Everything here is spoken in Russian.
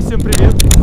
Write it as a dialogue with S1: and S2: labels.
S1: всем привет.